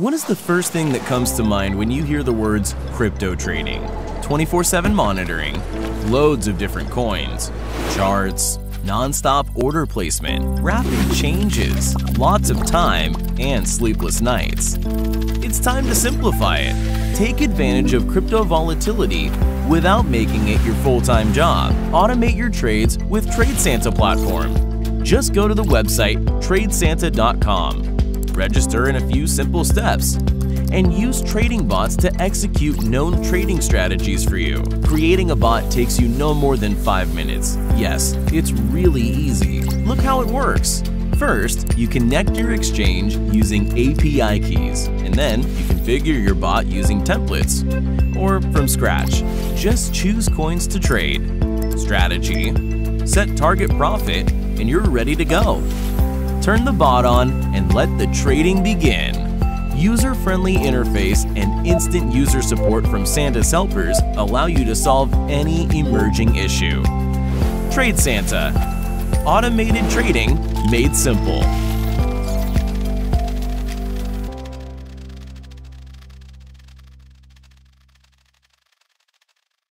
What is the first thing that comes to mind when you hear the words crypto trading? 24 7 monitoring, loads of different coins, charts, non-stop order placement, rapid changes, lots of time, and sleepless nights. It's time to simplify it. Take advantage of crypto volatility without making it your full-time job. Automate your trades with TradeSanta platform. Just go to the website tradesanta.com. Register in a few simple steps and use trading bots to execute known trading strategies for you. Creating a bot takes you no more than 5 minutes. Yes, it's really easy. Look how it works. First, you connect your exchange using API keys, and then you configure your bot using templates or from scratch. Just choose coins to trade, strategy, set target profit, and you're ready to go. Turn the bot on and let the trading begin. User-friendly interface and instant user support from Santa's helpers allow you to solve any emerging issue. TradeSanta. Automated trading made simple.